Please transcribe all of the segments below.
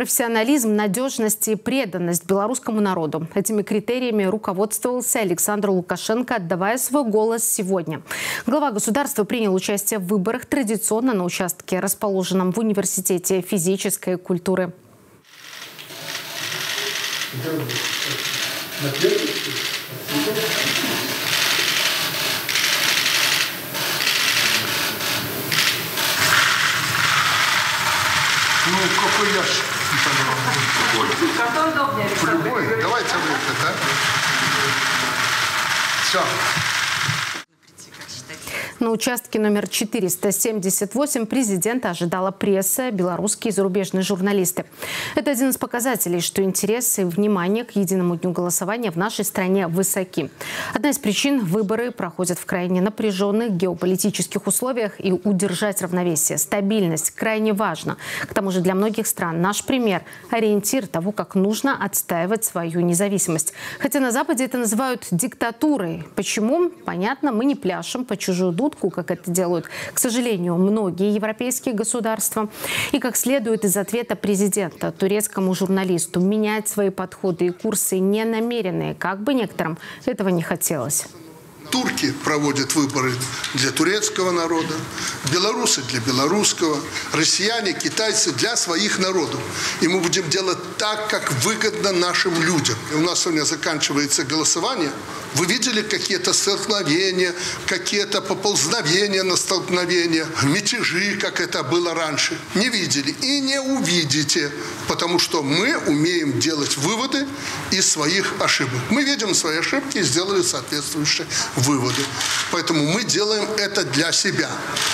Профессионализм, надежность и преданность белорусскому народу. Этими критериями руководствовался Александр Лукашенко, отдавая свой голос сегодня. Глава государства принял участие в выборах традиционно на участке, расположенном в Университете физической культуры. Ну, какой ящик? Какой удобнее, Александр Любой. Давайте вы это, да? Все. На участке номер 478 президента ожидала пресса, белорусские и зарубежные журналисты. Это один из показателей, что интерес и внимание к единому дню голосования в нашей стране высоки. Одна из причин – выборы проходят в крайне напряженных геополитических условиях и удержать равновесие, стабильность крайне важно. К тому же для многих стран наш пример – ориентир того, как нужно отстаивать свою независимость. Хотя на Западе это называют диктатурой. Почему? Понятно, мы не пляшем по чужую дудку, как это делают, к сожалению, многие европейские государства. И как следует из ответа президента турецкому журналисту, менять свои подходы и курсы не намеренные, как бы некоторым этого не хотелось. Турки проводят выборы для турецкого народа, белорусы для белорусского, россияне, китайцы для своих народов. И мы будем делать так, как выгодно нашим людям. И у нас сегодня заканчивается голосование. Вы видели какие-то столкновения, какие-то поползновения на столкновения, мятежи, как это было раньше? Не видели и не увидите, потому что мы умеем делать выводы из своих ошибок. Мы видим свои ошибки и сделали соответствующие выводы. Поэтому мы делаем это для себя.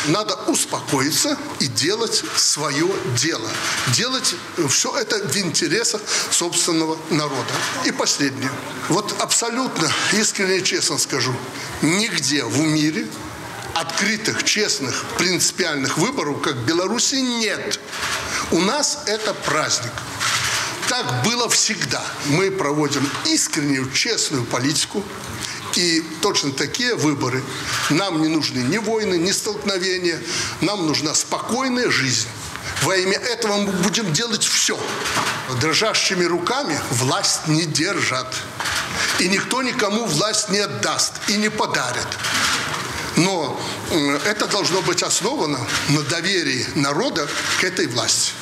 Надо успокоиться и делать свое дело. Делать все это в интересах собственного народа. И последнее. Вот абсолютно искренне и честно скажу, нигде в мире открытых, честных, принципиальных выборов, как в Беларуси, нет. У нас это праздник. Так было всегда. Мы проводим искреннюю, честную политику. И точно такие выборы. Нам не нужны ни войны, ни столкновения. Нам нужна спокойная жизнь. Во имя этого мы будем делать все. Дрожащими руками власть не держат. И никто никому власть не отдаст и не подарит. Но это должно быть основано на доверии народа к этой власти.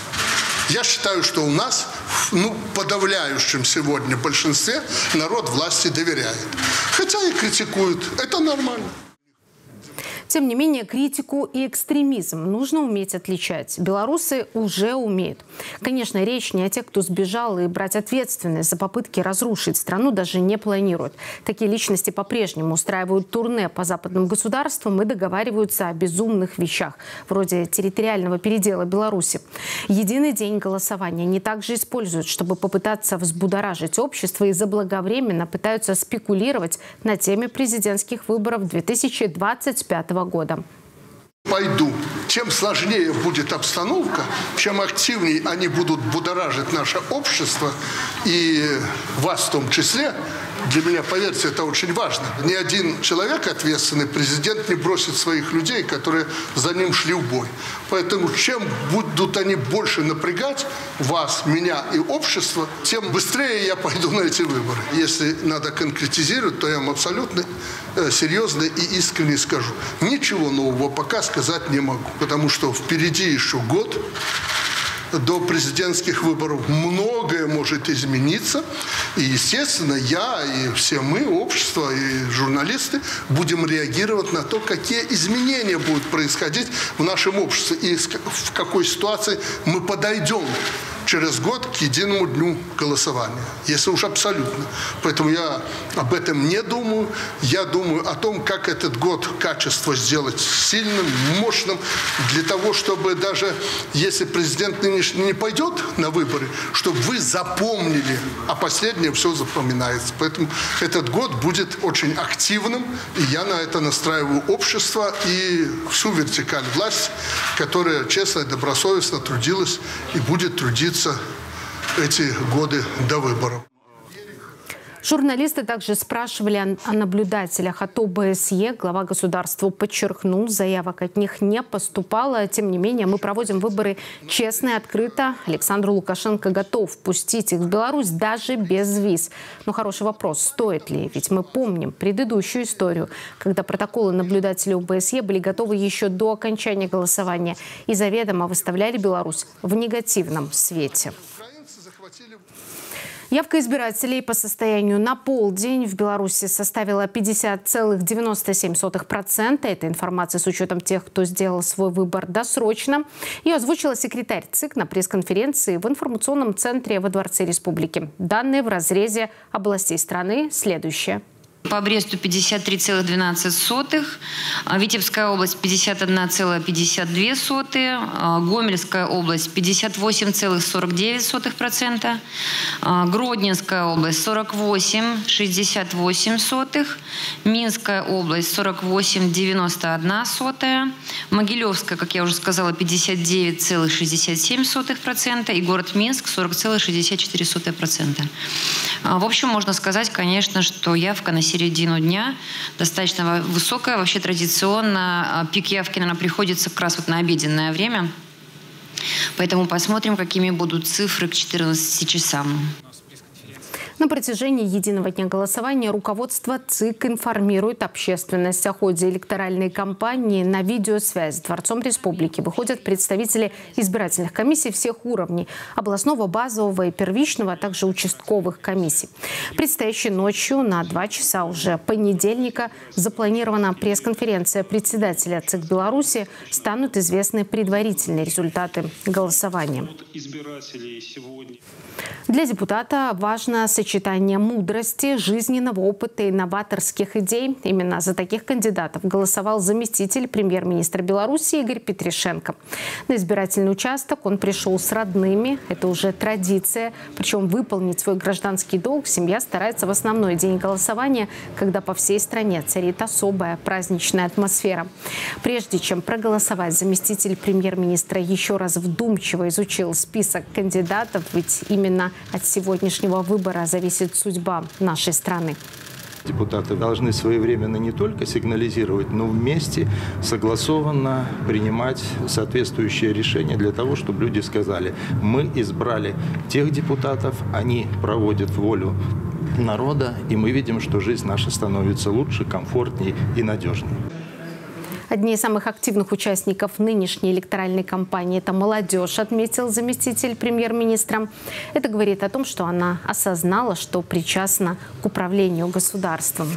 Я считаю, что у нас, ну, подавляющем сегодня большинстве, народ власти доверяет. Хотя и критикуют. Это нормально. Тем не менее, критику и экстремизм нужно уметь отличать. Белорусы уже умеют. Конечно, речь не о тех, кто сбежал, и брать ответственность за попытки разрушить страну даже не планируют. Такие личности по-прежнему устраивают турне по западным государствам и договариваются о безумных вещах, вроде территориального передела Беларуси. Единый день голосования не также используют, чтобы попытаться взбудоражить общество и заблаговременно пытаются спекулировать на теме президентских выборов 2025 года. Пойду. Чем сложнее будет обстановка, чем активнее они будут будоражить наше общество и вас в том числе, для меня, поверьте, это очень важно. Ни один человек, ответственный президент, не бросит своих людей, которые за ним шли в бой. Поэтому чем будут они больше напрягать вас, меня и общество, тем быстрее я пойду на эти выборы. Если надо конкретизировать, то я вам абсолютно э, серьезно и искренне скажу. Ничего нового пока сказать не могу, потому что впереди еще год до президентских выборов многое может измениться. И, естественно, я и все мы, общество и журналисты, будем реагировать на то, какие изменения будут происходить в нашем обществе и в какой ситуации мы подойдем через год к единому дню голосования, если уж абсолютно. Поэтому я об этом не думаю. Я думаю о том, как этот год качество сделать сильным, мощным, для того, чтобы даже если президент нынешний не пойдет на выборы, чтобы вы запомнили, а последнее все запоминается. Поэтому этот год будет очень активным, и я на это настраиваю общество и всю вертикаль власти, которая честно и добросовестно трудилась и будет трудиться эти годы до выборов. Журналисты также спрашивали о наблюдателях от ОБСЕ. Глава государства подчеркнул, заявок от них не поступало. Тем не менее, мы проводим выборы честно и открыто. Александр Лукашенко готов пустить их в Беларусь даже без виз. Но хороший вопрос, стоит ли? Ведь мы помним предыдущую историю, когда протоколы наблюдателей ОБСЕ были готовы еще до окончания голосования и заведомо выставляли Беларусь в негативном свете. Явка избирателей по состоянию на полдень в Беларуси составила 50,97%. Это информация с учетом тех, кто сделал свой выбор досрочно. Ее озвучила секретарь ЦИК на пресс-конференции в информационном центре во Дворце Республики. Данные в разрезе областей страны следующие. По Бресту 53,12, а Витебская область 51,52, а Гомельская область 58,49%, а Гродненская область 48,68, Минская область 48,91, Могилевская, как я уже сказала, 59,67% и город Минск 40,64%. В общем, можно сказать, конечно, что явка на середину дня достаточно высокая. Вообще традиционно а, пик явки, наверное, приходится как раз вот на обеденное время. Поэтому посмотрим, какими будут цифры к 14 часам. На протяжении единого дня голосования руководство ЦИК информирует общественность о ходе электоральной кампании. На видеосвязь с Дворцом Республики выходят представители избирательных комиссий всех уровней – областного, базового и первичного, а также участковых комиссий. Предстоящей ночью на два часа уже понедельника запланирована пресс-конференция председателя ЦИК Беларуси. Станут известны предварительные результаты голосования. Для депутата важно сочетание сочетание мудрости, жизненного опыта и новаторских идей. Именно за таких кандидатов голосовал заместитель премьер-министра Беларуси Игорь Петришенко. На избирательный участок он пришел с родными. Это уже традиция. Причем выполнить свой гражданский долг семья старается в основной день голосования, когда по всей стране царит особая праздничная атмосфера. Прежде чем проголосовать, заместитель премьер-министра еще раз вдумчиво изучил список кандидатов, ведь именно от сегодняшнего выбора зависит судьба нашей страны. Депутаты должны своевременно не только сигнализировать, но вместе согласованно принимать соответствующие решения для того, чтобы люди сказали, мы избрали тех депутатов, они проводят волю народа, и мы видим, что жизнь наша становится лучше, комфортнее и надежнее. Одни из самых активных участников нынешней электоральной кампании – это молодежь, отметил заместитель премьер-министра. Это говорит о том, что она осознала, что причастна к управлению государством.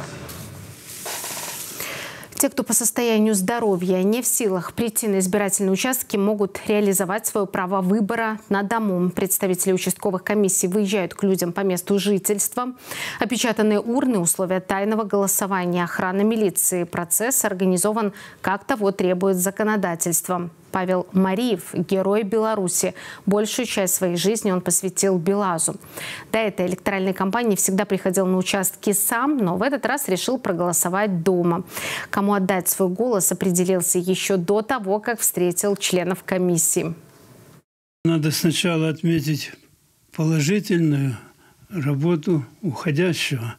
Те, кто по состоянию здоровья не в силах прийти на избирательные участки, могут реализовать свое право выбора на дому. Представители участковых комиссий выезжают к людям по месту жительства. Опечатанные урны, условия тайного голосования, охрана милиции. Процесс организован, как того требует законодательство. Павел Мариев – герой Беларуси. Большую часть своей жизни он посвятил Белазу. До этой электоральной кампании всегда приходил на участки сам, но в этот раз решил проголосовать дома. Кому отдать свой голос определился еще до того, как встретил членов комиссии. Надо сначала отметить положительную работу уходящего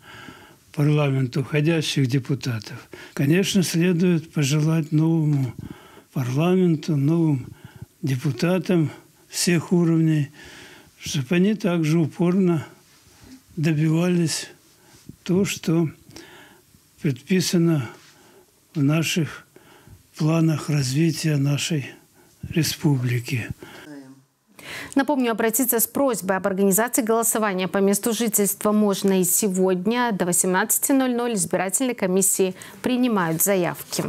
парламента, уходящих депутатов. Конечно, следует пожелать новому парламенту, новым депутатам всех уровней, чтобы они также упорно добивались то, что предписано в наших планах развития нашей республики. Напомню, обратиться с просьбой об организации голосования по месту жительства можно и сегодня до 18.00. Избирательные комиссии принимают заявки.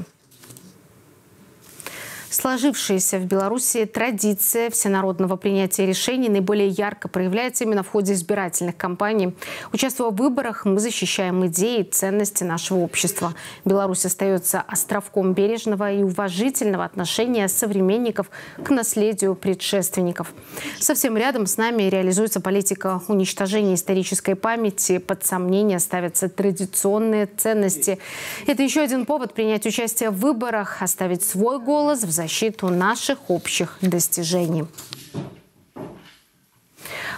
Сложившаяся в Беларуси традиция всенародного принятия решений наиболее ярко проявляется именно в ходе избирательных кампаний. Участвуя в выборах, мы защищаем идеи и ценности нашего общества. Беларусь остается островком бережного и уважительного отношения современников к наследию предшественников. Совсем рядом с нами реализуется политика уничтожения исторической памяти. Под сомнение ставятся традиционные ценности. Это еще один повод принять участие в выборах, оставить свой голос в защиту наших общих достижений.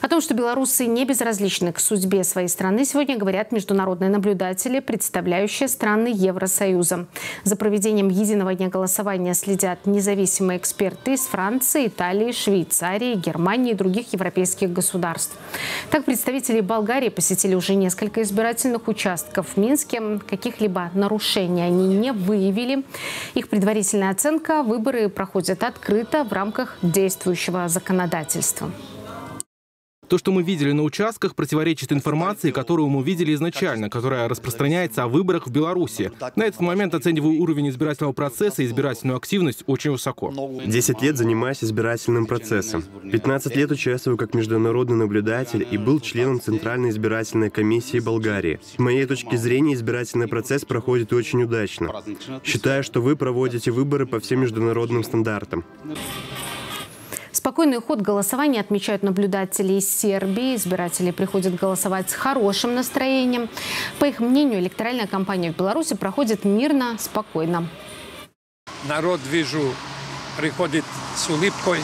О том, что белорусы не безразличны к судьбе своей страны, сегодня говорят международные наблюдатели, представляющие страны Евросоюза. За проведением единого дня голосования следят независимые эксперты из Франции, Италии, Швейцарии, Германии и других европейских государств. Так, представители Болгарии посетили уже несколько избирательных участков в Минске. Каких-либо нарушений они не выявили. Их предварительная оценка – выборы проходят открыто в рамках действующего законодательства. То, что мы видели на участках, противоречит информации, которую мы видели изначально, которая распространяется о выборах в Беларуси. На этот момент оцениваю уровень избирательного процесса и избирательную активность очень высоко. Десять лет занимаюсь избирательным процессом. 15 лет участвую как международный наблюдатель и был членом Центральной избирательной комиссии Болгарии. С моей точки зрения, избирательный процесс проходит очень удачно. Считаю, что вы проводите выборы по всем международным стандартам. Спокойный ход голосования отмечают наблюдатели из Сербии. Избиратели приходят голосовать с хорошим настроением. По их мнению, электоральная кампания в Беларуси проходит мирно, спокойно. Народ, вижу, приходит с улыбкой.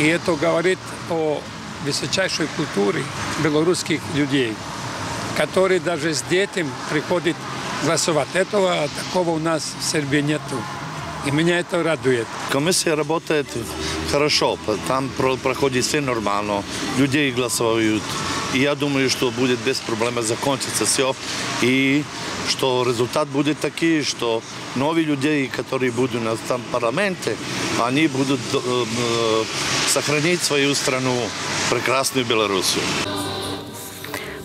И это говорит о высочайшей культуре белорусских людей, которые даже с детьми приходят голосовать. Этого такого у нас в Сербии нету. И меня это радует. Комиссия работает хорошо. Там проходит все нормально. Людей голосуют. И я думаю, что будет без проблем закончиться все. И что результат будет такой, что новые люди, которые будут на там парламенте, они будут э, э, сохранить свою страну, прекрасную Белоруссию.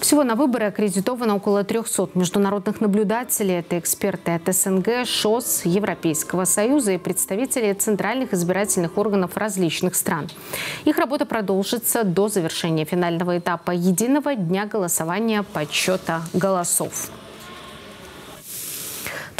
Всего на выборы аккредитовано около 300 международных наблюдателей. Это эксперты от СНГ, ШОС, Европейского Союза и представители центральных избирательных органов различных стран. Их работа продолжится до завершения финального этапа единого дня голосования подсчета голосов.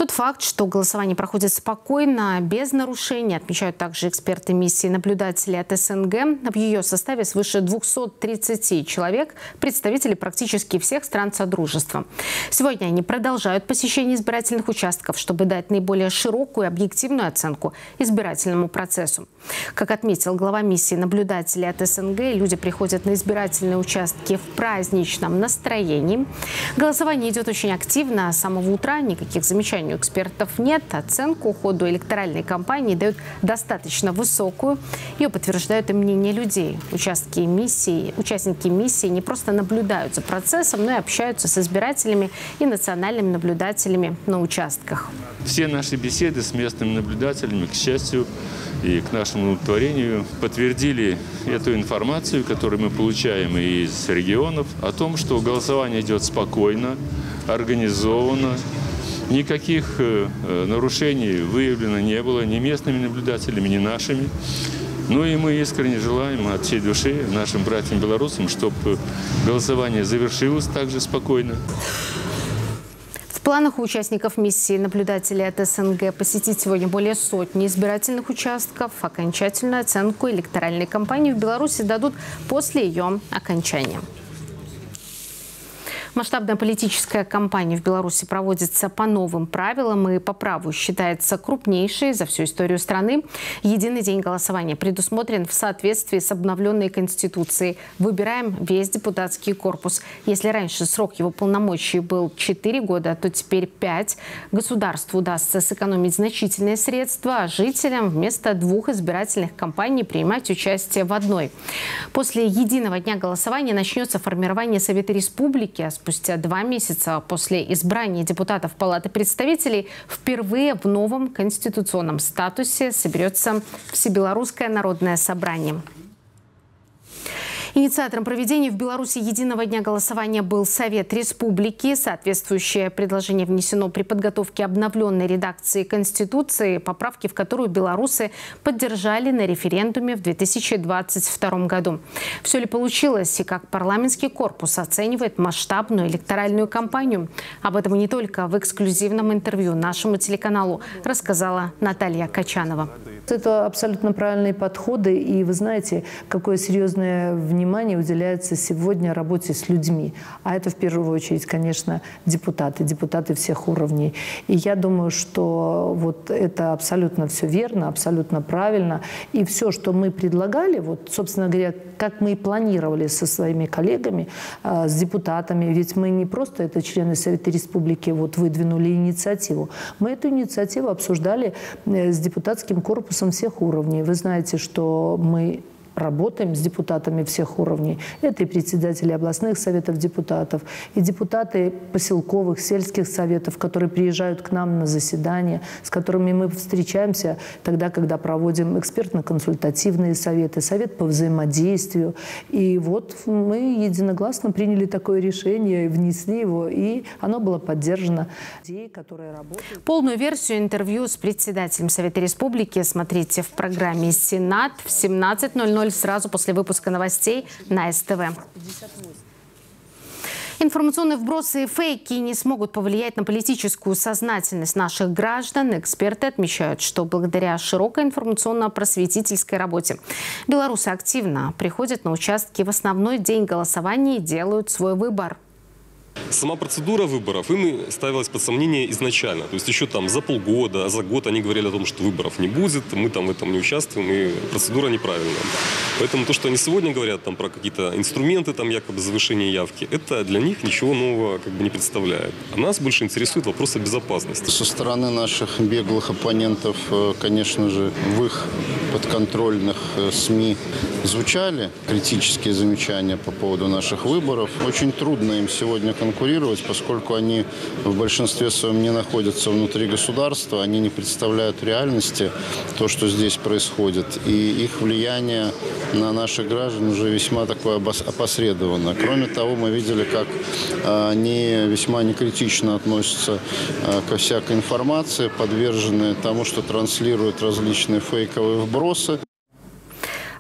Тот факт, что голосование проходит спокойно, без нарушений, отмечают также эксперты миссии наблюдателей от СНГ. В ее составе свыше 230 человек, представители практически всех стран Содружества. Сегодня они продолжают посещение избирательных участков, чтобы дать наиболее широкую и объективную оценку избирательному процессу. Как отметил глава миссии наблюдателей от СНГ, люди приходят на избирательные участки в праздничном настроении. Голосование идет очень активно. С самого утра никаких замечаний у экспертов нет. Оценку ходу электоральной кампании дают достаточно высокую. Ее подтверждают и мнение людей. Участки миссии, участники миссии не просто наблюдают за процессом, но и общаются с избирателями и национальными наблюдателями на участках. Все наши беседы с местными наблюдателями, к счастью, и к нашему творению подтвердили эту информацию, которую мы получаем из регионов, о том, что голосование идет спокойно, организованно, Никаких э, э, нарушений выявлено не было ни местными наблюдателями, ни нашими. Ну и мы искренне желаем от всей души нашим братьям-белорусам, чтобы голосование завершилось также спокойно. В планах участников миссии наблюдателей от СНГ посетить сегодня более сотни избирательных участков. Окончательную оценку электоральной кампании в Беларуси дадут после ее окончания. Масштабная политическая кампания в Беларуси проводится по новым правилам и по праву считается крупнейшей за всю историю страны. Единый день голосования предусмотрен в соответствии с обновленной Конституцией. Выбираем весь депутатский корпус. Если раньше срок его полномочий был 4 года, то теперь 5. Государству удастся сэкономить значительные средства, а жителям вместо двух избирательных кампаний принимать участие в одной. После единого дня голосования начнется формирование Совета Республики, а спустя два месяца после избрания депутатов Палаты представителей впервые в новом конституционном статусе соберется Всебелорусское народное собрание. Инициатором проведения в Беларуси единого дня голосования был Совет Республики. Соответствующее предложение внесено при подготовке обновленной редакции Конституции, поправки в которую белорусы поддержали на референдуме в 2022 году. Все ли получилось и как парламентский корпус оценивает масштабную электоральную кампанию? Об этом не только в эксклюзивном интервью нашему телеканалу рассказала Наталья Качанова. Это абсолютно правильные подходы. И вы знаете, какое серьезное внимание уделяется сегодня работе с людьми. А это в первую очередь, конечно, депутаты, депутаты всех уровней. И я думаю, что вот это абсолютно все верно, абсолютно правильно. И все, что мы предлагали, вот, собственно говоря, как мы и планировали со своими коллегами, э, с депутатами, ведь мы не просто, это члены Совета Республики, вот выдвинули инициативу. Мы эту инициативу обсуждали э, с депутатским корпусом всех уровней. Вы знаете, что мы работаем с депутатами всех уровней. Это и председатели областных советов депутатов, и депутаты поселковых, сельских советов, которые приезжают к нам на заседания, с которыми мы встречаемся тогда, когда проводим экспертно-консультативные советы, совет по взаимодействию. И вот мы единогласно приняли такое решение, внесли его, и оно было поддержано. Полную версию интервью с председателем Совета Республики смотрите в программе «Сенат» в 17.00 сразу после выпуска новостей на СТВ. Информационные вбросы и фейки не смогут повлиять на политическую сознательность наших граждан. Эксперты отмечают, что благодаря широкой информационно-просветительской работе белорусы активно приходят на участки в основной день голосования и делают свой выбор. Сама процедура выборов им ставилась под сомнение изначально. То есть еще там за полгода, за год они говорили о том, что выборов не будет, мы там в этом не участвуем, и процедура неправильная. Поэтому то, что они сегодня говорят там про какие-то инструменты, там якобы завышение явки, это для них ничего нового как бы не представляет. А нас больше интересует вопросы безопасности. Со стороны наших беглых оппонентов, э, конечно же, в их подконтрольных э, СМИ звучали критические замечания по поводу наших выборов. Очень трудно им сегодня конкурировать, поскольку они в большинстве своем не находятся внутри государства, они не представляют реальности то, что здесь происходит. И их влияние на наших граждан уже весьма такое опосредованно. Кроме того, мы видели, как а, они весьма некритично относятся а, ко всякой информации, подвержены тому, что транслируют различные фейковые вбросы.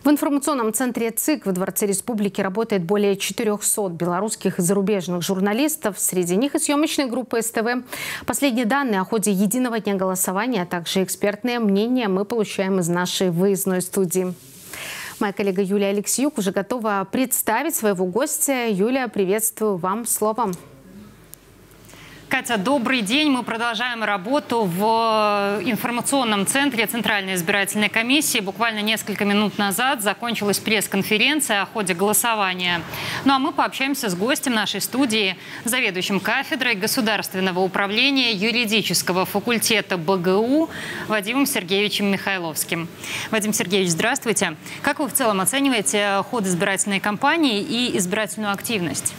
В информационном центре ЦИК в Дворце Республики работает более 400 белорусских и зарубежных журналистов. Среди них и съемочная группа СТВ. Последние данные о ходе единого дня голосования, а также экспертные мнения мы получаем из нашей выездной студии. Моя коллега Юлия Алексеюк уже готова представить своего гостя. Юлия, приветствую вам словом. Катя, добрый день. Мы продолжаем работу в информационном центре Центральной избирательной комиссии. Буквально несколько минут назад закончилась пресс-конференция о ходе голосования. Ну а мы пообщаемся с гостем нашей студии, заведующим кафедрой Государственного управления юридического факультета БГУ Вадимом Сергеевичем Михайловским. Вадим Сергеевич, здравствуйте. Как вы в целом оцениваете ход избирательной кампании и избирательную активность?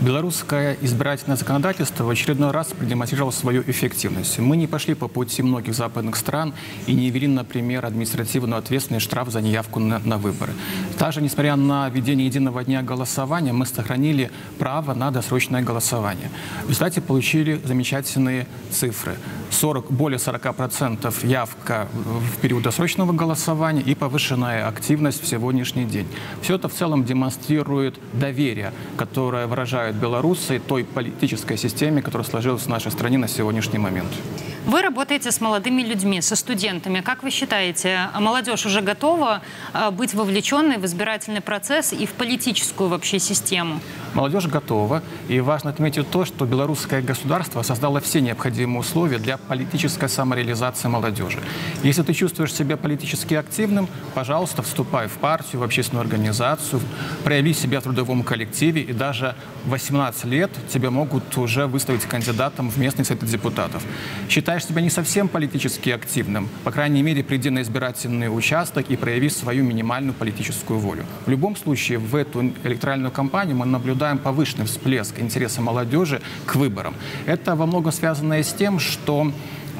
Белорусское избирательное законодательство в очередной раз продемонстрировало свою эффективность. Мы не пошли по пути многих западных стран и не ввели, например, административную ответственность штраф за неявку на, на выборы. Также, несмотря на введение единого дня голосования, мы сохранили право на досрочное голосование. В результате получили замечательные цифры. 40, более 40% явка в период досрочного голосования и повышенная активность в сегодняшний день. Все это в целом демонстрирует доверие, которое выражают белорусы той политической системе, которая сложилась в нашей стране на сегодняшний момент. Вы работаете с молодыми людьми, со студентами. Как вы считаете, молодежь уже готова а, быть вовлеченной в избирательный процесс и в политическую вообще систему? Молодежь готова. И важно отметить то, что белорусское государство создало все необходимые условия для политической самореализации молодежи. Если ты чувствуешь себя политически активным, пожалуйста, вступай в партию, в общественную организацию, прояви себя в трудовом коллективе, и даже в 18 лет тебя могут уже выставить кандидатом в местный совет депутатов. Считай считаешь себя не совсем политически активным, по крайней мере, приди на избирательный участок и прояви свою минимальную политическую волю. В любом случае, в эту электоральную кампанию мы наблюдаем повышенный всплеск интереса молодежи к выборам. Это во многом связано и с тем, что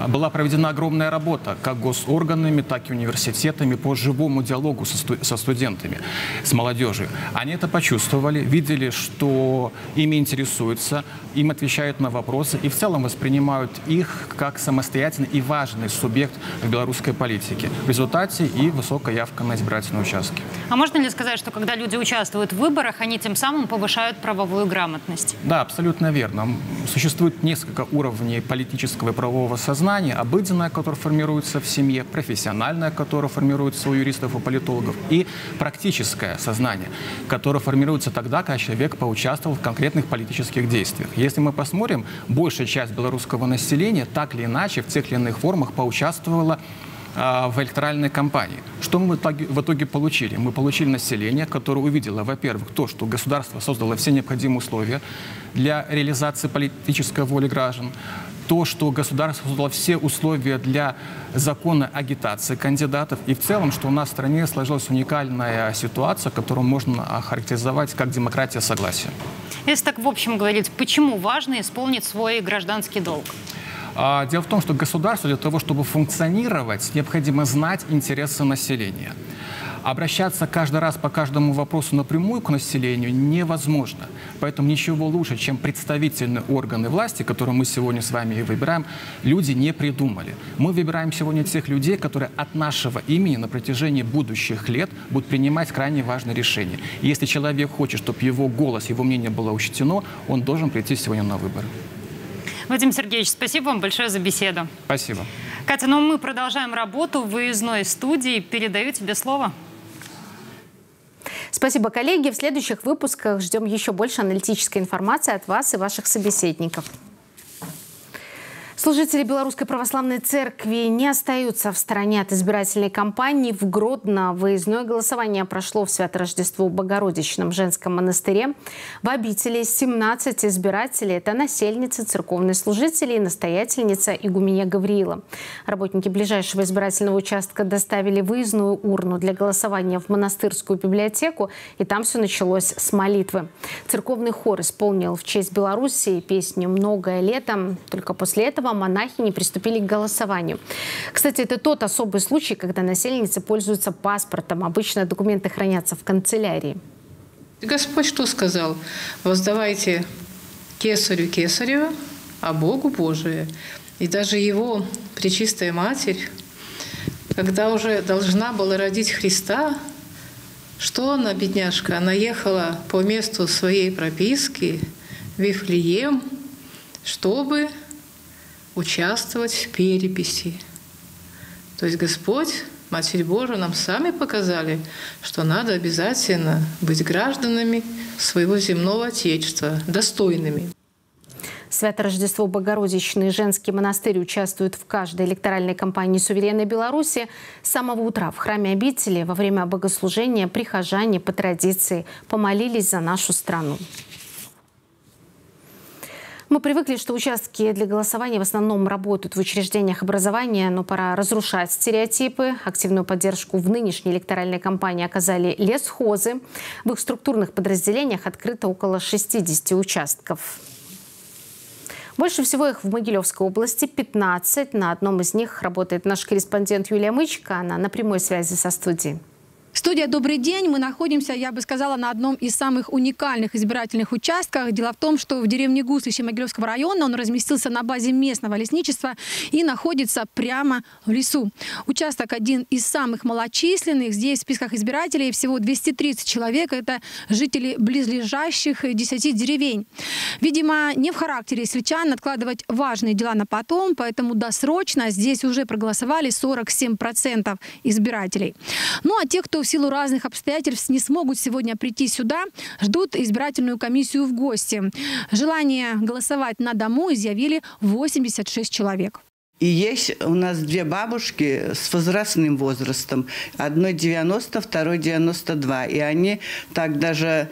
была проведена огромная работа как госорганами, так и университетами по живому диалогу со, сту со студентами, с молодежью. Они это почувствовали, видели, что ими интересуются, им отвечают на вопросы и в целом воспринимают их как самостоятельный и важный субъект в белорусской политике. В результате и высокая явка на избирательные участки. А можно ли сказать, что когда люди участвуют в выборах, они тем самым повышают правовую грамотность? Да, абсолютно верно. Существует несколько уровней политического и правового сознания, сознание, обыденное, которое формируется в семье, профессиональное, которое формируется у юристов и политологов, и практическое сознание, которое формируется тогда, когда человек поучаствовал в конкретных политических действиях. Если мы посмотрим, большая часть белорусского населения так или иначе в тех или иных формах поучаствовала а, в электоральной кампании. Что мы в итоге получили? Мы получили население, которое увидело, во-первых, то, что государство создало все необходимые условия для реализации политической воли граждан, то, что государство создало все условия для законной агитации кандидатов, и в целом, что у нас в стране сложилась уникальная ситуация, которую можно охарактеризовать как демократия согласия. Если так в общем говорить, почему важно исполнить свой гражданский долг? А, дело в том, что государству для того, чтобы функционировать, необходимо знать интересы населения. Обращаться каждый раз по каждому вопросу напрямую к населению невозможно. Поэтому ничего лучше, чем представительные органы власти, которые мы сегодня с вами и выбираем, люди не придумали. Мы выбираем сегодня тех людей, которые от нашего имени на протяжении будущих лет будут принимать крайне важные решения. И если человек хочет, чтобы его голос, его мнение было учтено, он должен прийти сегодня на выборы. Вадим Сергеевич, спасибо вам большое за беседу. Спасибо. Катя, ну мы продолжаем работу в выездной студии. Передаю тебе слово. Спасибо, коллеги. В следующих выпусках ждем еще больше аналитической информации от вас и ваших собеседников. Служители Белорусской Православной Церкви не остаются в стороне от избирательной кампании. В Гродно выездное голосование прошло в Свято-Рождество Богородичном женском монастыре. В обители 17 избирателей – это насельницы, церковные служители и настоятельница игуменья Гавриила. Работники ближайшего избирательного участка доставили выездную урну для голосования в монастырскую библиотеку, и там все началось с молитвы. Церковный хор исполнил в честь Беларуси песню «Многое летом». Только после этого монахини приступили к голосованию. Кстати, это тот особый случай, когда насельницы пользуются паспортом. Обычно документы хранятся в канцелярии. Господь что сказал? Воздавайте кесарю кесарева, а Богу Божие. И даже его Пречистая Матерь, когда уже должна была родить Христа, что она, бедняжка, она ехала по месту своей прописки Вифлеем, чтобы участвовать в переписи. То есть Господь, Матерь Божия нам сами показали, что надо обязательно быть гражданами своего земного Отечества, достойными. Свято-Рождество Богородичный женский монастырь участвует в каждой электоральной кампании суверенной Беларуси. С самого утра в храме обители во время богослужения прихожане по традиции помолились за нашу страну. Мы привыкли, что участки для голосования в основном работают в учреждениях образования, но пора разрушать стереотипы. Активную поддержку в нынешней электоральной кампании оказали лесхозы. В их структурных подразделениях открыто около 60 участков. Больше всего их в Могилевской области 15. На одном из них работает наш корреспондент Юлия Мычка. Она на прямой связи со студией. Студия «Добрый день». Мы находимся, я бы сказала, на одном из самых уникальных избирательных участках. Дело в том, что в деревне Гуслище Могилевского района он разместился на базе местного лесничества и находится прямо в лесу. Участок один из самых малочисленных. Здесь в списках избирателей всего 230 человек. Это жители близлежащих 10 деревень. Видимо, не в характере сельчан откладывать важные дела на потом, поэтому досрочно здесь уже проголосовали 47% избирателей. Ну а те, кто силу разных обстоятельств не смогут сегодня прийти сюда, ждут избирательную комиссию в гости. Желание голосовать на дому изъявили 86 человек. И есть у нас две бабушки с возрастным возрастом. Одной 90, второй 92. И они так даже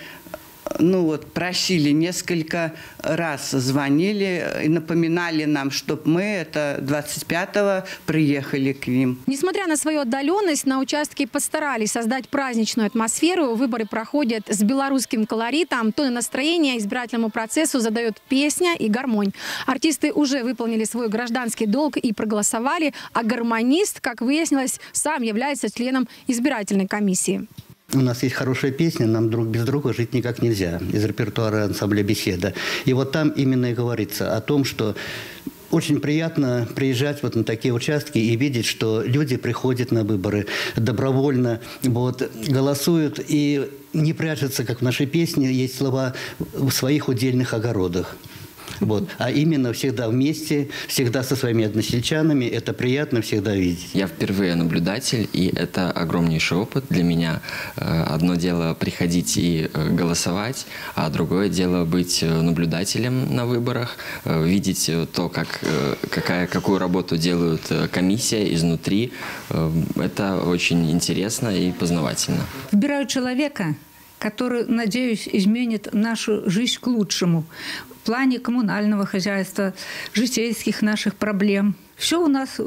ну вот, просили несколько раз, звонили и напоминали нам, чтобы мы это 25-го приехали к ним. Несмотря на свою отдаленность, на участке постарались создать праздничную атмосферу. Выборы проходят с белорусским колоритом. Тоны настроения избирательному процессу задает песня и гармонь. Артисты уже выполнили свой гражданский долг и проголосовали, а гармонист, как выяснилось, сам является членом избирательной комиссии. У нас есть хорошая песня «Нам друг без друга жить никак нельзя» из репертуара ансамбля «Беседа». И вот там именно и говорится о том, что очень приятно приезжать вот на такие участки и видеть, что люди приходят на выборы добровольно, вот, голосуют и не прячутся, как в нашей песне есть слова, в своих удельных огородах. Вот. А именно всегда вместе, всегда со своими односельчанами. Это приятно всегда видеть. Я впервые наблюдатель, и это огромнейший опыт для меня. Э, одно дело приходить и э, голосовать, а другое дело быть э, наблюдателем на выборах, видеть то, как, какая, какую работу делают комиссия изнутри. Это очень интересно и познавательно. Выбираю человека, который, надеюсь, изменит нашу жизнь к лучшему в плане коммунального хозяйства, житейских наших проблем. Все у нас,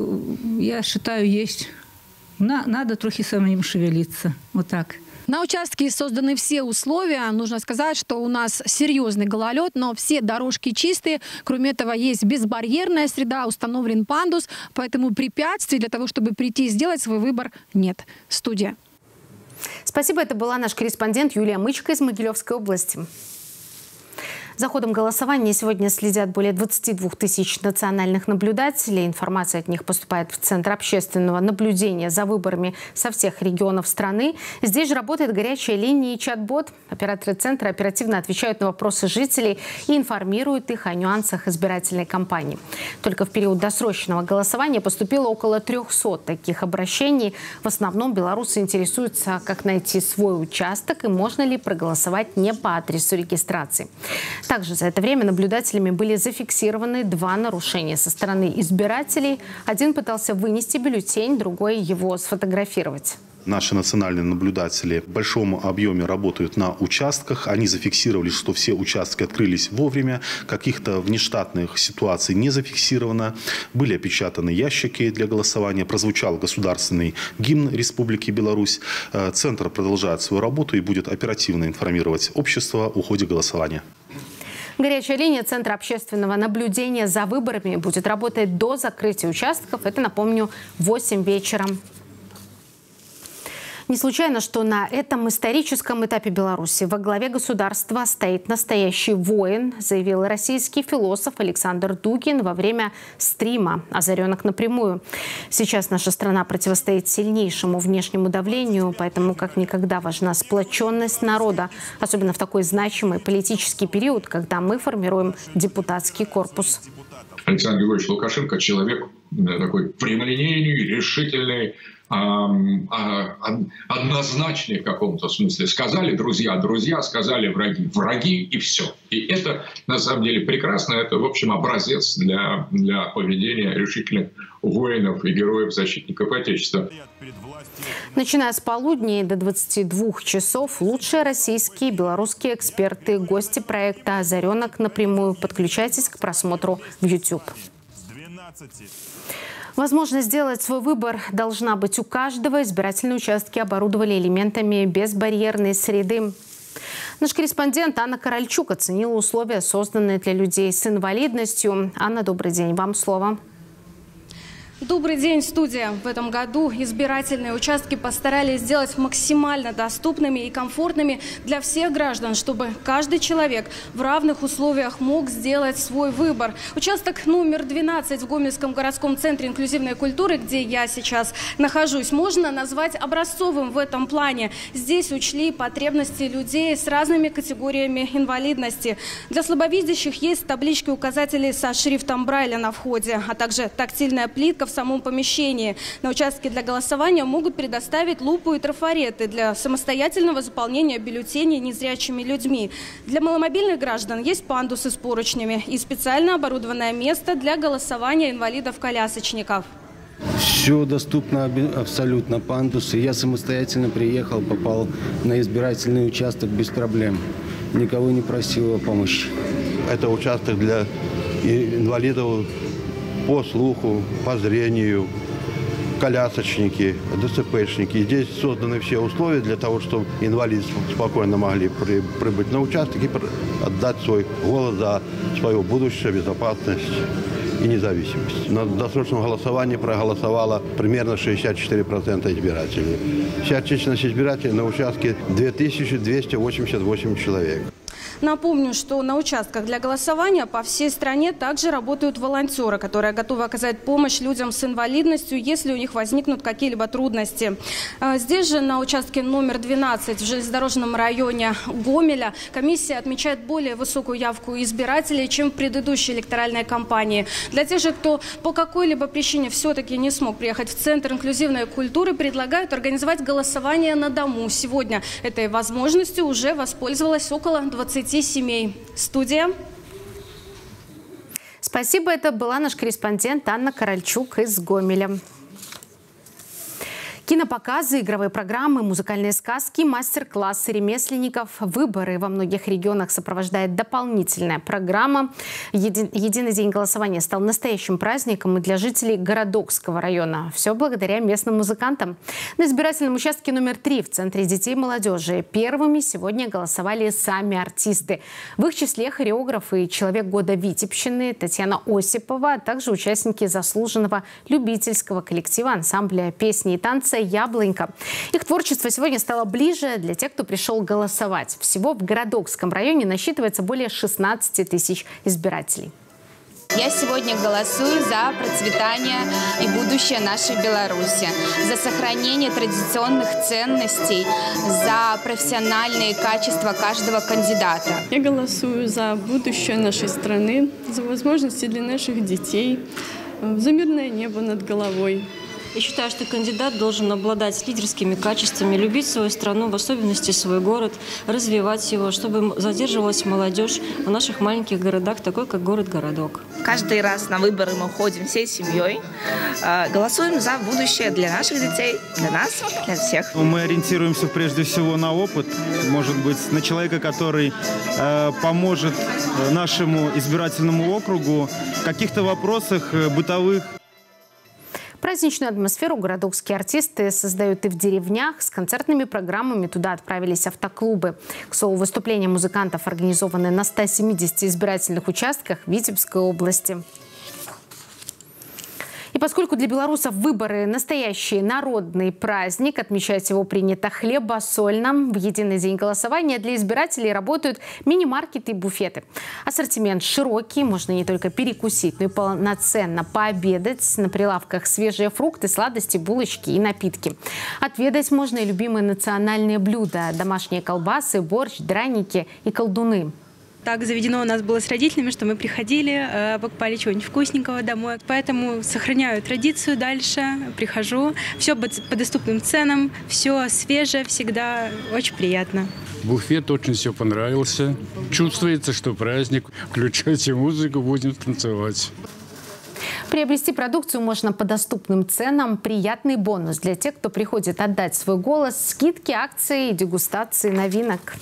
я считаю, есть. надо трохи самим шевелиться. Вот так. На участке созданы все условия. Нужно сказать, что у нас серьезный гололед, но все дорожки чистые. Кроме этого, есть безбарьерная среда, установлен пандус, поэтому препятствий для того, чтобы прийти и сделать свой выбор, нет. Студия. Спасибо. Это была наш корреспондент Юлия Мычка из Могилевской области. За ходом голосования сегодня следят более 22 тысяч национальных наблюдателей. Информация от них поступает в Центр общественного наблюдения за выборами со всех регионов страны. Здесь же работает горячая линия и чат-бот. Операторы Центра оперативно отвечают на вопросы жителей и информируют их о нюансах избирательной кампании. Только в период досрочного голосования поступило около 300 таких обращений. В основном белорусы интересуются, как найти свой участок и можно ли проголосовать не по адресу регистрации. Также за это время наблюдателями были зафиксированы два нарушения со стороны избирателей. Один пытался вынести бюллетень, другой его сфотографировать. Наши национальные наблюдатели в большом объеме работают на участках. Они зафиксировали, что все участки открылись вовремя. Каких-то внештатных ситуаций не зафиксировано. Были опечатаны ящики для голосования. Прозвучал государственный гимн Республики Беларусь. Э, Центр продолжает свою работу и будет оперативно информировать общество о ходе голосования. Горячая линия Центра общественного наблюдения за выборами будет работать до закрытия участков. Это, напомню, 8 вечера не случайно, что на этом историческом этапе Беларуси во главе государства стоит настоящий воин, заявил российский философ Александр Дугин во время стрима «Озаренок напрямую». Сейчас наша страна противостоит сильнейшему внешнему давлению, поэтому как никогда важна сплоченность народа, особенно в такой значимый политический период, когда мы формируем депутатский корпус. Александр Григорьевич Лукашенко человек э, такой прямолинейный, решительный, а, однозначный в каком-то смысле. Сказали друзья, друзья, сказали враги, враги и все. И это на самом деле прекрасно. Это, в общем, образец для, для поведения решительных воинов и героев-защитников Отечества. Начиная с полудня до 22 часов лучшие российские и белорусские эксперты, гости проекта «Озаренок» напрямую подключайтесь к просмотру в YouTube. Возможность сделать свой выбор должна быть у каждого. Избирательные участки оборудовали элементами безбарьерной среды. Наш корреспондент Анна Корольчук оценила условия, созданные для людей с инвалидностью. Анна, добрый день. Вам слово. Добрый день, студия. В этом году избирательные участки постарались сделать максимально доступными и комфортными для всех граждан, чтобы каждый человек в равных условиях мог сделать свой выбор. Участок номер 12 в Гомельском городском центре инклюзивной культуры, где я сейчас нахожусь, можно назвать образцовым в этом плане. Здесь учли потребности людей с разными категориями инвалидности. Для слабовидящих есть таблички указателей со шрифтом Брайля на входе, а также тактильная плитка в самом помещении. На участке для голосования могут предоставить лупу и трафареты для самостоятельного заполнения бюллетеней незрячими людьми. Для маломобильных граждан есть пандусы с поручнями и специально оборудованное место для голосования инвалидов-колясочников. Все доступно абсолютно, пандусы. Я самостоятельно приехал, попал на избирательный участок без проблем. Никого не просил о помощи. Это участок для инвалидов по слуху, по зрению, колясочники, ДЦПшники. Здесь созданы все условия для того, чтобы инвалиды спокойно могли при, прибыть на участок и отдать свой голос за свое будущее, безопасность и независимость. На досрочном голосовании проголосовало примерно 64% избирателей. Вся численность избирателей на участке 2288 человек. Напомню, что на участках для голосования по всей стране также работают волонтеры, которые готовы оказать помощь людям с инвалидностью, если у них возникнут какие-либо трудности. А, здесь же на участке номер 12 в железнодорожном районе Гомеля комиссия отмечает более высокую явку избирателей, чем в предыдущей электоральной кампании. Для тех же, кто по какой-либо причине все-таки не смог приехать в Центр инклюзивной культуры, предлагают организовать голосование на дому. Сегодня этой возможностью уже воспользовалась около 20 семей. Студия. Спасибо. Это была наш корреспондент Анна Корольчук из Гомеля. Кинопоказы, игровые программы, музыкальные сказки, мастер-классы ремесленников, выборы во многих регионах сопровождает дополнительная программа. Еди... Единый день голосования стал настоящим праздником и для жителей Городокского района. Все благодаря местным музыкантам. На избирательном участке номер три в Центре детей и молодежи первыми сегодня голосовали сами артисты. В их числе хореографы и человек года Витебщины Татьяна Осипова, а также участники заслуженного любительского коллектива ансамбля песни и танца «Яблоко». «Яблонька». Их творчество сегодня стало ближе для тех, кто пришел голосовать. Всего в Городокском районе насчитывается более 16 тысяч избирателей. Я сегодня голосую за процветание и будущее нашей Беларуси, за сохранение традиционных ценностей, за профессиональные качества каждого кандидата. Я голосую за будущее нашей страны, за возможности для наших детей, за мирное небо над головой. Я считаю, что кандидат должен обладать лидерскими качествами, любить свою страну, в особенности свой город, развивать его, чтобы задерживалась молодежь в наших маленьких городах, такой как город-городок. Каждый раз на выборы мы ходим всей семьей, э, голосуем за будущее для наших детей, для нас, для всех. Мы ориентируемся прежде всего на опыт, может быть, на человека, который э, поможет нашему избирательному округу в каких-то вопросах э, бытовых Праздничную атмосферу городокские артисты создают и в деревнях. С концертными программами туда отправились автоклубы. К слову, выступления музыкантов организованы на 170 избирательных участках Витебской области. И поскольку для белорусов выборы – настоящий народный праздник, отмечать его принято хлебосольно. В единый день голосования для избирателей работают мини-маркеты и буфеты. Ассортимент широкий, можно не только перекусить, но и полноценно пообедать. На прилавках свежие фрукты, сладости, булочки и напитки. Отведать можно и любимые национальные блюда – домашние колбасы, борщ, драники и колдуны так заведено у нас было с родителями, что мы приходили, э, покупали чего-нибудь вкусненького домой. Поэтому сохраняю традицию дальше, прихожу. Все по доступным ценам, все свежее, всегда очень приятно. Буфет очень все понравился. Чувствуется, что праздник. Включайте музыку, будем танцевать. Приобрести продукцию можно по доступным ценам. Приятный бонус для тех, кто приходит отдать свой голос, скидки, акции и дегустации новинок.